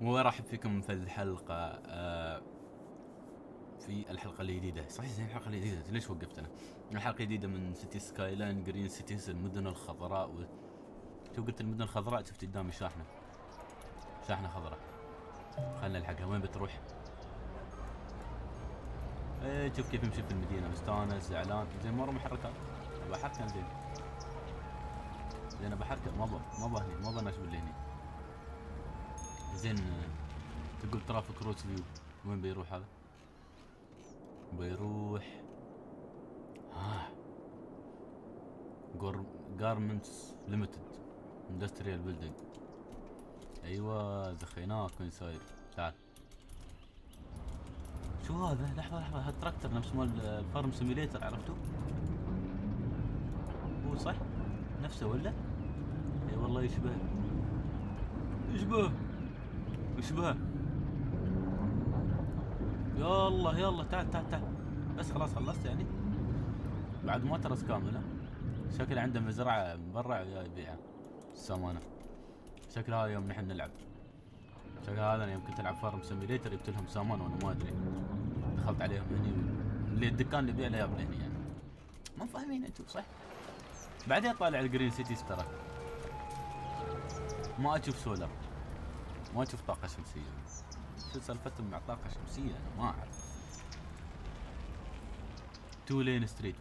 وارحب فيكم في الحلقة آه في الحلقة الجديدة صحيح زين الحلقة الجديدة ليش وقفت أنا؟ الحلقة الجديدة من City Skylines Green Cities المدن الخضراء؟ و... شو قلت؟ المدن الخضراء؟ شفت قدامي شاحنة. شاحنة خضراء. خلنا نلحقها. وين بتروح؟ إيه شوف كيف يمشي في المدينة. مستانس زعلان زين مرة محركات بحركة زين. زين بحركة ما. ما بهني ما بناش باللي هني. زين تقول ترافيك روت فيو وين بيروح هذا؟ بيروح ها جارمنتس ليمتد اندستريال بيلدينج أيوه زخيناك وين صاير تعال شو هذا لحظة لحظة هذا التراكتر نفس مال الفارم سيميليتر عرفتوا؟ هو صح؟ نفسه ولا؟ إي والله يشبه يشبه يشبه يلا يلا تعال تعال تعال. بس خلاص خلصت يعني. بعد ما ترس كاملة شكل عنده مزرعة برا يبيعها السامانة شكل هذا يوم نحن نلعب. شكل هذا يوم كنت ألعب Farm Simulator جبت لهم سامان وأنا ما أدري. دخلت عليهم هني. اللي الدكان اللي يبيع له هني يعني. ما فاهمين أنتم صح؟ بعدين طالع ال Green Cities ترى. ما أشوف سولر. ما أشوف طاقة شمسية. شو سالفتهم مع طاقة شمسية؟ أنا ما أعرف. two lane street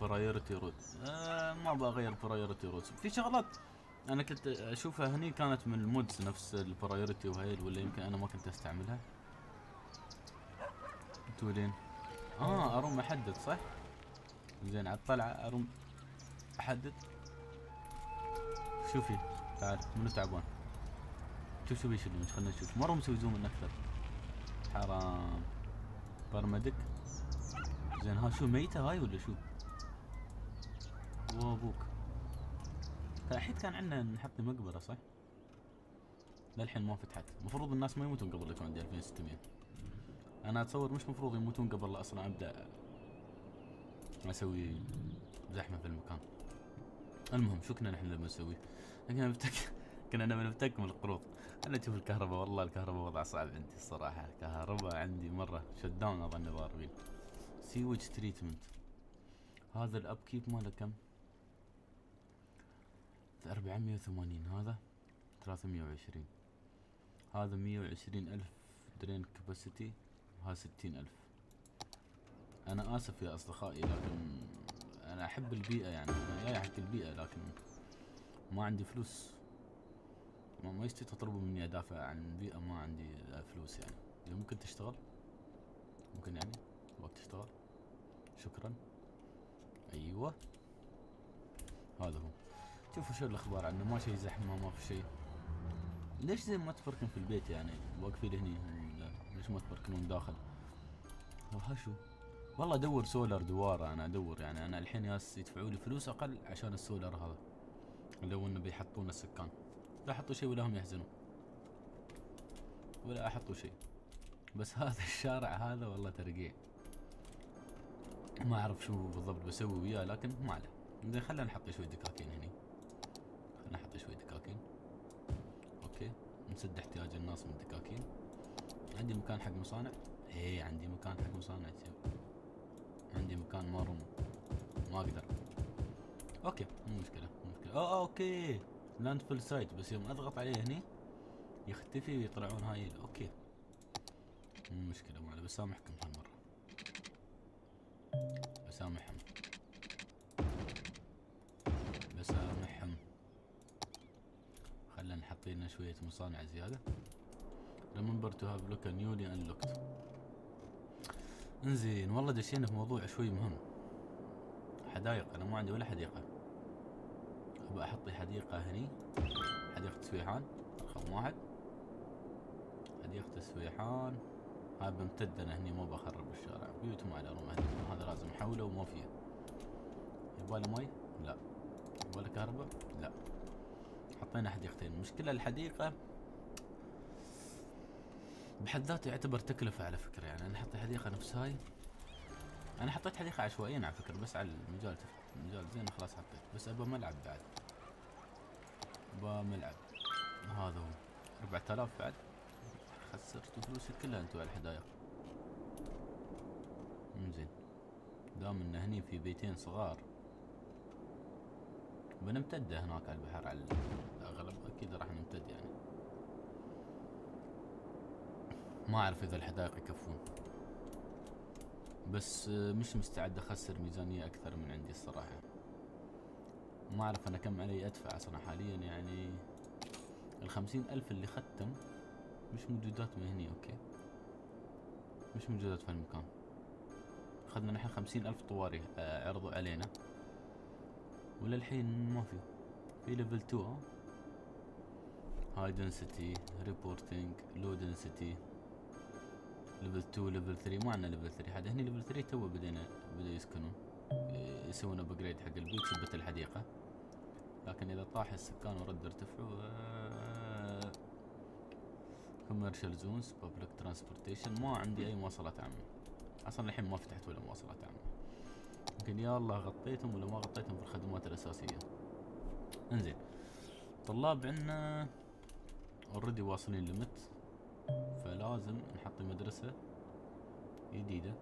priority road آه ما بغير priority road في شغلات أنا كنت أشوفها هني كانت من ال mods نفس ال priority وهاي ولا يمكن أنا ما كنت أستعملها. two lane آه أروم أحدد صح؟ زين على الطلعة أروم أحدد. شوفي تعال منو تعبان؟ شوف شو بيشيلون خلنا نشوف. مرة مسوي zoom أكثر حرام. برمدك. زين ها شو ميتة هاي ولا شو؟ وابوك الحين كان عندنا نحط مقبرة صح؟ للحين ما فتحت. المفروض الناس ما يموتون قبل يكون عندي 2600 أنا أتصور مش مفروض يموتون قبل لا أصلا أبدأ أسوي زحمة في المكان. المهم شو كنا نحن لما نسوي؟ كنا نفتك كنا نبي نفتك من القروض. أنا أشوف الكهرباء والله الكهرباء وضع صعب عندي الصراحة. الكهرباء عندي مرة shut down أظن ضاربين sewage treatment هذا ال upkeep ماله كم؟ 480 هذا 320 هذا 120 ألف درين كاباسيتي وهذا 60 ألف. أنا آسف يا أصدقائي لكن أنا أحب البيئة يعني. أنا جاي أحكي البيئة لكن ما عندي فلوس. ما, ما يستطيع تطلبوا مني أدافع عن بيئة ما عندي فلوس يعني. ممكن تشتغل؟ ممكن يعني؟ وقت تشتغل شكرا. أيوة. هذا هو. شوفوا شو الأخبار عنه ما شيء زحمة ما في شيء. ليش زين ما تبركن في البيت يعني؟ واقفين هني. ليش ما تبركنون داخل؟ ها شو؟ والله أدور سولر دواره أنا أدور يعني. أنا الحين ياس يدفعوا لي فلوس أقل عشان السولر هذا. لو انه بيحطون السكان. لا يحطوا شيء ولا هم يحزنون. ولا احطوا شيء. بس هذا الشارع هذا والله ترقيع. ما أعرف شو بالضبط بسوي وياه لكن ما عليه. زين خلينا نحط شوي دكاكين هني. خلينا نحط شوي دكاكين. okay. نسد احتياج الناس من الدكاكين. عندي مكان حق مصانع. إيه عندي مكان حق مصانع. عندي مكان ما ما أقدر. okay مو مشكلة مو مشكلة. أوه okay. landfill site بس يوم أضغط عليه هني يختفي ويطلعون هاي okay. مو مشكلة مو بسامحكم هالمرة. بسامحهم. بسامحهم. خلنا نحط لنا شوية مصانع زيادة. Remember to have look newly unlocked. انزين والله دشينا في موضوع شوي مهم. حدايق أنا ما عندي ولا حديقة. لي حديقة هني. حديقة سويحان. رقم واحد. حديقة سويحان. هاي بمتد أنا هني ما بخرب الشارع. بيوت ما على هذا لازم احوله وما فيه. يبغى مي؟ لا. يبغى كهرباء؟ لا. حطينا حديقتين. المشكلة الحديقة بحد ذاته يعتبر تكلفة على فكرة. يعني أنا حطيت حديقة نفس هاي. أنا حطيت حديقة عشوائيا على فكرة بس على المجال المجال زين خلاص حطيت. بس ابى ملعب بعد. ابى ملعب. هذا هو. 4000 بعد؟ خسرتوا فلوسي كلها أنتوا على الحدايق إنزين. دام إن هني في بيتين صغار. بنمتد هناك على البحر على الأغلب. أكيد راح نمتد يعني. ما أعرف إذا الحدائق يكفون. بس مش مستعد أخسر ميزانية أكثر من عندي الصراحة. ما أعرف أنا كم علي أدفع أصلا حاليا يعني. الخمسين ألف اللي ختم مش موجودات من هني okay. مش موجودات في المكان أخذنا نحن خمسين ألف طواري آه، عرضوا علينا. وللحين ما في. في level 2 هاي density reporting low density level 2 level 3 ما عندنا level 3 حد هني level 3 تو بدينا بدا يسكنون يسوون upgrade حق البيت سبة الحديقة. لكن إذا طاح السكان ورد ارتفعوا commercial zones public transportation ما عندي أي مواصلات عامة. أصلا الحين ما فتحت ولا مواصلات عامة. يمكن يا الله غطيتهم ولا ما غطيتهم في الخدمات الأساسية. إنزين. طلاب عندنا already واصلين limit فلازم نحط مدرسة جديدة.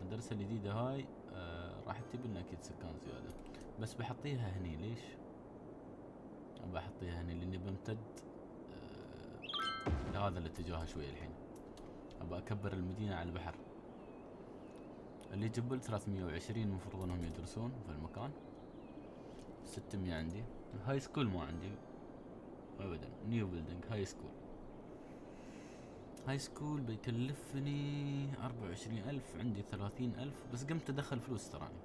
المدرسة الجديدة هاي آه راح تجيب لنا أكيد سكان زيادة. بس بحطيها هني ليش؟ بحطيها هني لأني بمتد آه لهذا الاتجاه شوي الحين. ابى أكبر المدينة على البحر. اللي جبل 320 المفروض إنهم يدرسون في المكان. 600 عندي. high school ما عندي ابدا. new building high school high school بيكلفني أربعة وعشرين ألف عندي ثلاثين ألف بس قمت أدخل فلوس تراني.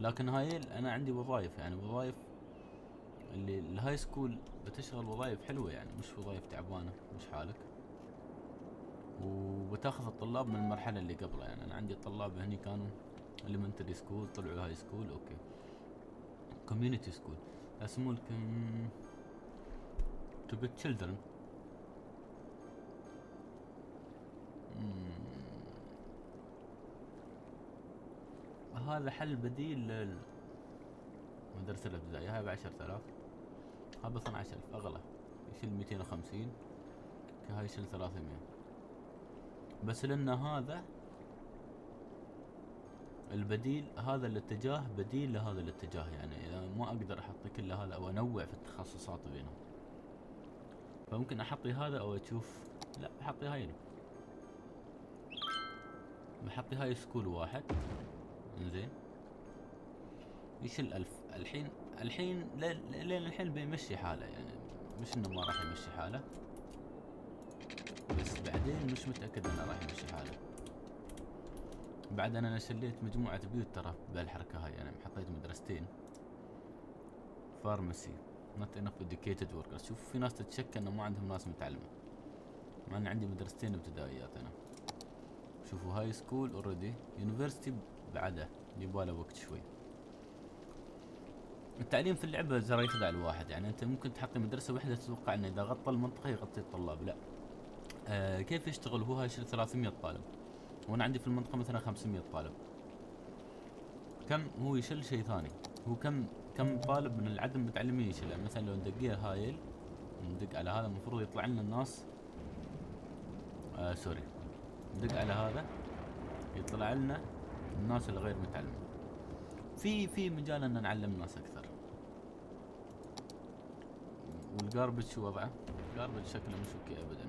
لكن هاي أنا عندي وظايف يعني وظايف اللي ال high school بتشتغل وظايف حلوة يعني مش وظايف تعبانة مش حالك. وبتاخذ الطلاب من المرحلة اللي قبلها يعني أنا عندي طلاب هني كانوا elementary school طلعوا high school okay. Community school اسمه لكم to get children. هذا حل بديل للمدرسة الإبتدائية هاي بعشرة آلاف. هاي باثنى عشر ألف أغلى. يشيل ميتين وخمسين هاي يشيل ثلاثمية. بس لأن هذا البديل هذا الاتجاه بديل لهذا الاتجاه يعني. إذا ما أقدر أحط كل هذا أو أنوع في التخصصات بينهم فممكن أحطي هذا أو أشوف لا بحطي هاي بحطي هاي سكول واحد. إنزين. يشيل ألف. الحين الحين لين الحين بيمشي حاله يعني. مش إنه ما راح يمشي حاله. بس بعدين مش متأكد إنه راح يمشي حاله. بعد أنا شليت مجموعة بيوت ترى بهالحركة هاي. يعني حطيت مدرستين. pharmacy not enough educated workers. شوف في ناس تتشكى إنه ما عندهم ناس متعلمة. مع ان عندي مدرستين ابتدائيات أنا. شوفوا high school already university بعده يبغى وقت شوي. التعليم في اللعبة ترى يخدع الواحد يعني أنت ممكن تحطي مدرسة واحدة تتوقع انه إذا غطى المنطقة يغطي الطلاب لا. آه كيف يشتغل؟ هو هاي 300 طالب. وأنا عندي في المنطقة مثلا 500 طالب. كم؟ هو يشيل شيء ثاني. هو كم كم طالب من العدد المتعلمين يشيل يعني مثلا لو ندقيها هايل ندق على هذا المفروض يطلع لنا الناس. آه سوري. ندق على هذا يطلع لنا الناس الغير متعلمة. في في مجال ان نعلم الناس أكثر. وال garbage شو وضعه؟ ال garbage شكله مش أوكي ابدا.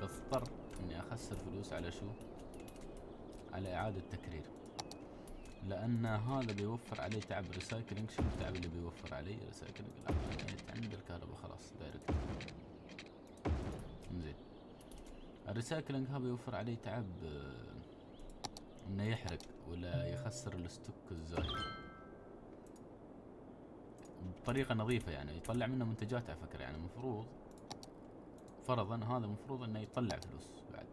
فبضطر إني أخسر فلوس على شو؟ على إعادة تكرير. لأن هذا بيوفر عليه تعب recycling شو التعب اللي بيوفر علي recycling لا عند الكهرباء خلاص direct زين ال recycling هذا بيوفر عليه تعب إنه يحرق ولا يخسر ال stock الزايد. بطريقة نظيفة يعني يطلع منه منتجات على فكرة يعني المفروض فرضا هذا المفروض إنه يطلع فلوس بعد.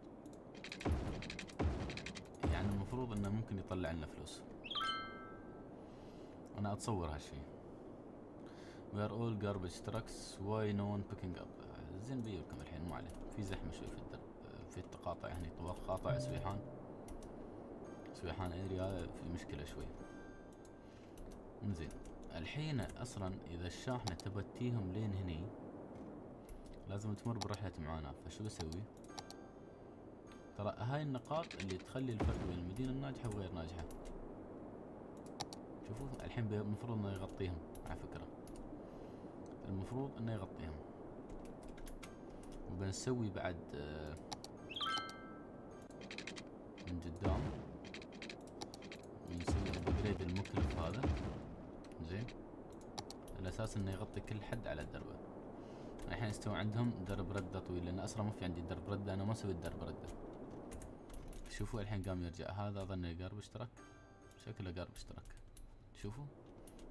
يعني المفروض إنه ممكن يطلع لنا فلوس. أنا أتصور هالشي We are all garbage trucks. Why no one picking up? زين بيجيكم الحين ما عليه. في زحمة شوي في الدرب في التقاطع هني قاطع سويحان سويحان اريا في مشكلة شوي. إنزين الحين أصلا إذا الشاحنة تبى تجيهم لين هني لازم تمر برحلة معاناة فشو بسوي ترى هاي النقاط اللي تخلي الفرق بين المدينة الناجحة وغير ناجحة. شوفوا الحين المفروض إنه يغطيهم على فكرة. المفروض إنه يغطيهم. وبنسوي بعد آه، من قدام. بنسوي ابجريد المكلف هذا. زين. على أساس إنه يغطي كل حد على دربه الحين استوى عندهم درب ردة طويل لأن أصلا ما في عندي درب ردة أنا ما سويت درب ردة. شوفوا الحين قام يرجع. هذا أظن قارب اشترك. شكله قارب اشترك. شوفوا.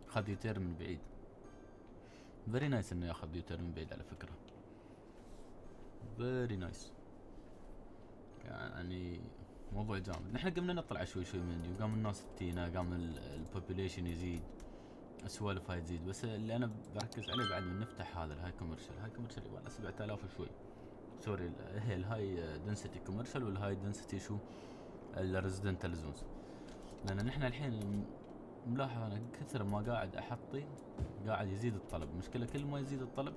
خذ U-turn من بعيد. very nice إنه ياخذ U-turn من بعيد على فكرة. very nice يعني موضوع جامد. نحن قمنا نطلع شوي شوي من عندي وقام الناس تينا قام ال population يزيد السوالف هاي تزيد. بس اللي أنا بركز عليه بعد من نفتح هذا ال high commercial high commercial يبغى 7000 وشوي. sorry هي ال high density commercial وال high density شو؟ ال residential zones لأن نحن الحين ملاحظ أنا كثر ما قاعد أحطي قاعد يزيد الطلب. مشكلة كل ما يزيد الطلب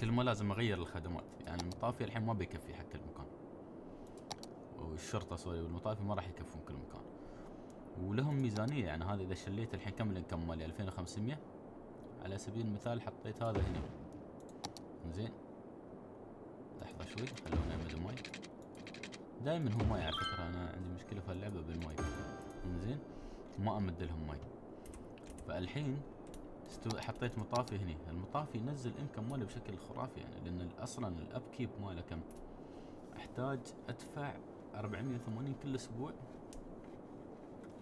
كل ما لازم أغير الخدمات. يعني المطافي الحين ما بيكفي حق كل مكان والشرطة sorry والمطافي ما راح يكفون كل مكان. ولهم ميزانية يعني هذا إذا شليت الحين كم ال income مالي؟ 2500 على سبيل المثال حطيت هذا هنا. زين. لحظة شوي خلونا يمد الماي. دائما هم ماي على فكرة أنا عندي مشكلة في اللعبة بالماي. زين. ما أمد لهم ماي. فالحين. حطيت مطافي هني. المطافي ينزل income مالي بشكل خرافي يعني لأن أصلا ال upkeep ماله كم؟ أحتاج أدفع 480 كل أسبوع.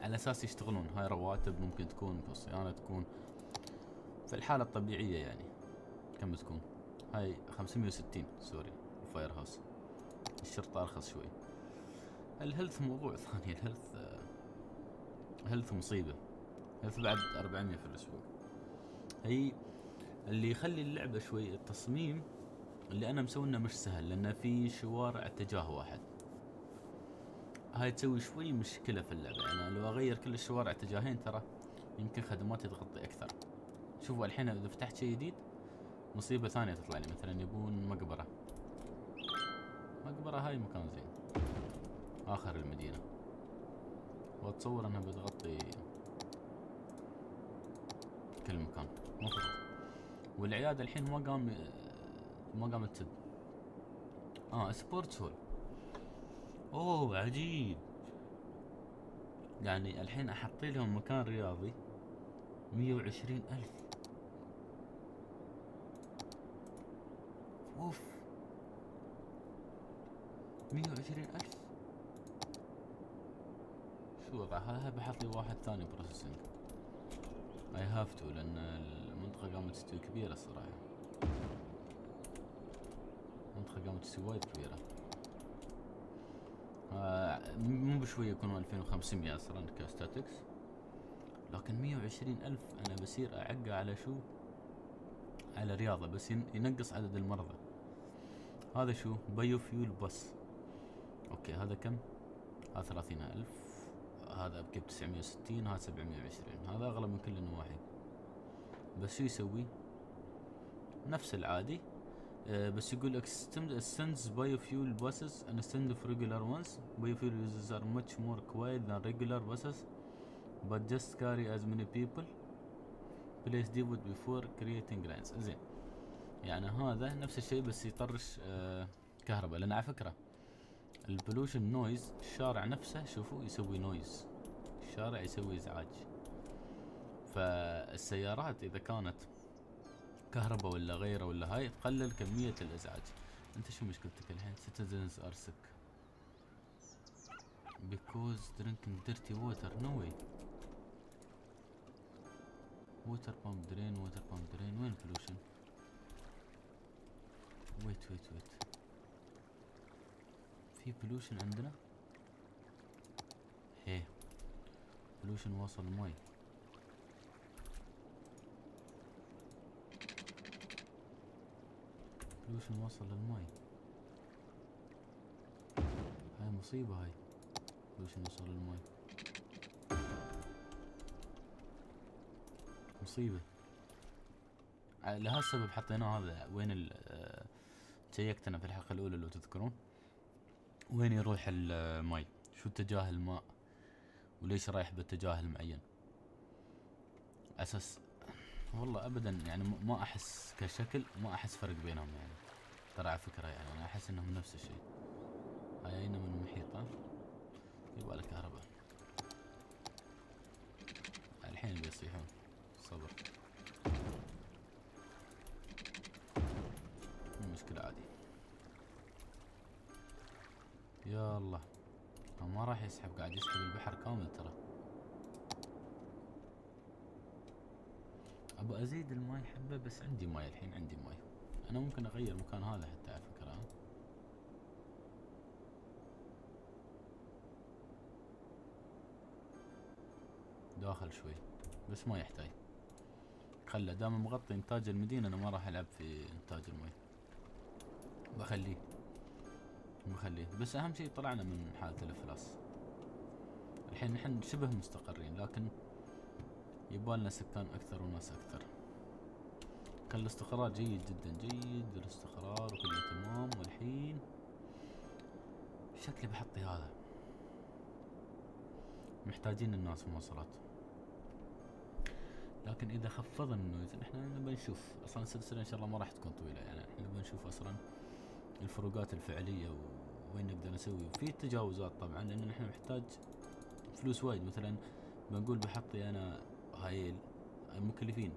على أساس يشتغلون. هاي رواتب ممكن تكون في الصيانة تكون في الحالة الطبيعية يعني. كم بتكون هاي 560 sorry. ال fire house الشرطة أرخص شوي. ال health موضوع ثاني. ال health health مصيبة. health بعد 400 في الأسبوع. هي اللي يخلي اللعبة شوي التصميم اللي أنا مسوينه مش سهل لأن في شوارع اتجاه واحد. هاي تسوي شوي مشكلة في اللعبة. يعني لو أغير كل الشوارع اتجاهين ترى يمكن خدماتي تغطي أكثر. شوفوا الحين إذا فتحت شيء جديد مصيبة ثانية تطلع لي. مثلا يبون مقبرة. مقبرة هاي مكان زين. آخر المدينة. واتصور إنها بتغطي كل مكان. مفروض والعيادة الحين ما قام ما قامت تسد آه سبورتس هول أوه عجيب. يعني الحين أحط لهم مكان رياضي. مية وعشرين ألف. أوف. مية وعشرين ألف. شو وضعها؟ هاي بحط لي واحد ثاني processing. I have to لأن المنطقة قامت تستوي كبيرة الصراحة. المنطقة قامت تستوي وايد كبيرة. آه مو بشوية يكونوا 2500 أصلا كستاتكس لكن 120 ألف أنا بصير اعقى على شو؟ على رياضة بس ينقص عدد المرضى. هذا شو؟ بايو فيول بس. أوكي هذا كم؟ هذا ثلاثين ألف. هذا بكيب تسعمية وستين هذا سبعمية وعشرين. هذا أغلى من كل النواحي. بس شو يسوي؟ نفس العادي بس يقول extends biofuel buses instead of regular ones biofuel users are much more quiet than regular buses but just carry as many people place depot before creating lines زين يعني هذا نفس الشيء بس يطرش uh, كهرباء لأن على فكره ال pollution noise الشارع نفسه شوفوا يسوي noise الشارع يسوي ازعاج فالسيارات اذا كانت كهرباء ولا غيره ولا هاي تقلل كمية الازعاج انت شو مشكلتك الحين citizens are sick because drinking dirty water no way water pump drain water pump drain وين pollution wait wait wait في pollution عندنا إيه pollution واصل الماي pollution واصل للماي. هاي مصيبة هاي. pollution وصل للماي. مصيبة. لهذا السبب حطيناه هذا وين ال شيكت أنا في الحلقة الأولى لو تذكرون. وين يروح الماي؟ شو اتجاه الماء؟ وليش رايح باتجاه المعين؟ أساس والله ابدا يعني ما أحس كشكل ما أحس فرق بينهم يعني. ترى على فكرة يعني أنا أحس إنهم نفس الشيء. هاي أين من المحيط ها يبغى كهرباء. الحين بيصيحون صبر. مشكلة عادي. يا الله. ما راح يسحب قاعد يسحب البحر كامل ترى. ابى أزيد الماي حبة بس عندي ماي الحين عندي ماي. أنا ممكن أغير مكان هذا حتى على فكرة. داخل شوي بس ما يحتاج. خله دام مغطي إنتاج المدينة أنا ما راح ألعب في إنتاج المي بخليه. بخليه. بس أهم شيء طلعنا من حالة الإفلاس. الحين نحن شبه مستقرين لكن يبالنا سكان أكثر وناس أكثر. كان الاستقرار جيد جدا جيد. الاستقرار وكله تمام. والحين شكلي بحطي هذا. محتاجين الناس مواصلات. لكن إذا خفضنا النويز إحنا نبي نشوف. أصلا السلسلة إن شاء الله ما راح تكون طويلة يعني إحنا نبي نشوف أصلا الفروقات الفعلية وين نقدر نسوي. وفي تجاوزات طبعا لأن إحنا نحتاج فلوس وايد. مثلا بنقول بحطي أنا هاي المكلفين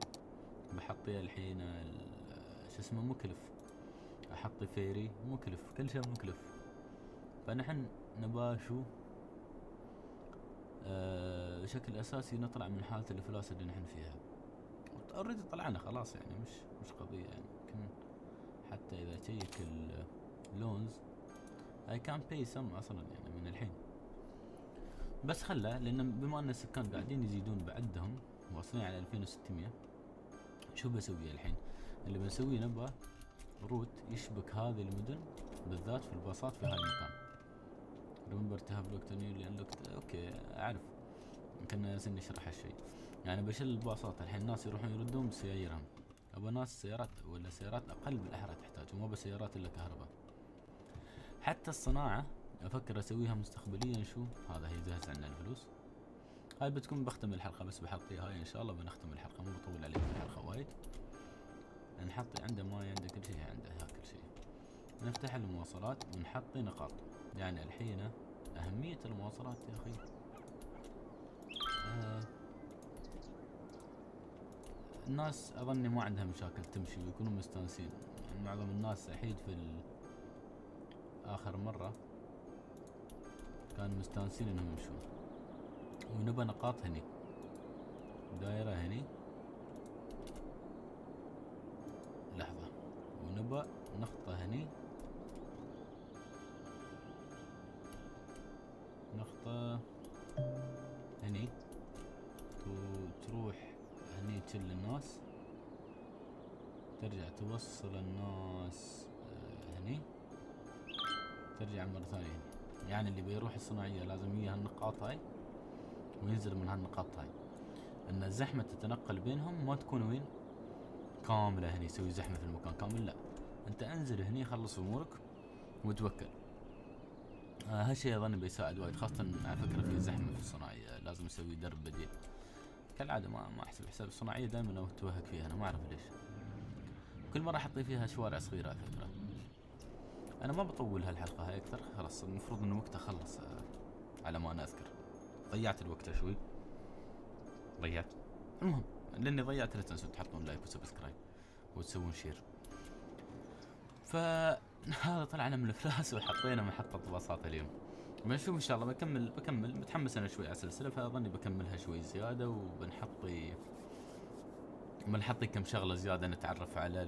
بحطي الحين شو اسمه مكلف. أحطي ferry مكلف. كل شيء مكلف. فنحن نبا شو؟ آه بشكل أساسي نطلع من حالة الإفلاس اللي نحن فيها. already طلعنا خلاص يعني مش مش قضية يعني. يمكن حتى إذا check ال loans I can pay some أصلا يعني من الحين. بس خله لأن بما إن السكان قاعدين يزيدون بعدهم واصلين على 2600 شو بسوي الحين؟ اللي بنسويه نبغى route يشبك هذه المدن بالذات في الباصات في هاي المكان. remember to have look at look at okay أعرف. يمكن ياسين نشرح هالشيء يعني بشيل الباصات الحين الناس يروحون يردون بسيارهم. ابى ناس سيارات ولا سيارات أقل بالأحرى تحتاج وما بسيارات إلا كهرباء. حتى الصناعة أفكر أسويها مستقبليا شو؟ هذا هي جهز عنا الفلوس. هاي بتكون بختم الحلقة بس بحطي هاي إن شاء الله بنختم الحلقة. مو بطول عليكم الحلقة وايد. نحط عنده ماي عنده كل شيء عنده ها كل شيء. نفتح المواصلات ونحطي نقاط. يعني الحين أهمية المواصلات يا أخي. آه الناس أظني ما عندها مشاكل تمشي ويكونوا مستانسين. يعني معظم الناس أحيد في آخر مرة كانوا مستانسين إنهم يمشون. ونبى نقاط هني. دايرة هني. لحظة. ونبى نقطة هني. نقطة هني. تروح هني تشل الناس. ترجع توصل الناس آه، هني. ترجع مرة ثانية هني. يعني اللي بيروح الصناعية لازم يجي هالنقاط هاي. وينزل من هالنقاط هاي. إن الزحمة تتنقل بينهم ما تكون وين؟ كاملة هني يسوي زحمة في المكان كامل لا. أنت أنزل هني خلص أمورك وتوكل. آه هالشيء أظن بيساعد وايد خاصة على فكرة في زحمة في الصناعية. لازم نسوي درب بديل. كالعادة ما ما أحسب. حساب الصناعية دائما اتوهق فيها أنا ما أعرف ليش. كل مرة أحط فيها شوارع صغيرة على فكرة. أنا ما بطول هالحلقة هاي أكثر خلاص المفروض ان وقتها خلص آه على ما أنا أذكر. ضيعت الوقت شوي. ضيعت. المهم لأني ضيعت لا تنسوا تحطون like و subscribe وتسوون share. فهذا طلعنا من الافلاس وحطينا محطة باصات اليوم. بنشوف إن شاء الله بكمل بكمل متحمس أنا شوي على السلسلة فأظني بكملها شوي زيادة وبنحطي بنحطي كم شغلة زيادة نتعرف على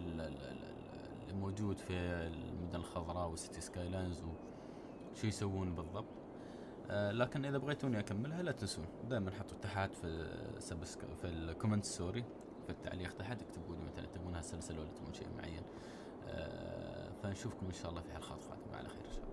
الموجود في المدن الخضراء وال City Skylines وشو يسوون بالضبط. لكن إذا بغيتوني أكملها لا تنسون. دائما حطوا تحت في subsc في ال comment sorry في التعليق تحت اكتبوا لي مثلا تبون هالسلسلة ولا تبون شيء معين. آه فنشوفكم إن شاء الله في حلقات قادمة. على خير إن شاء الله.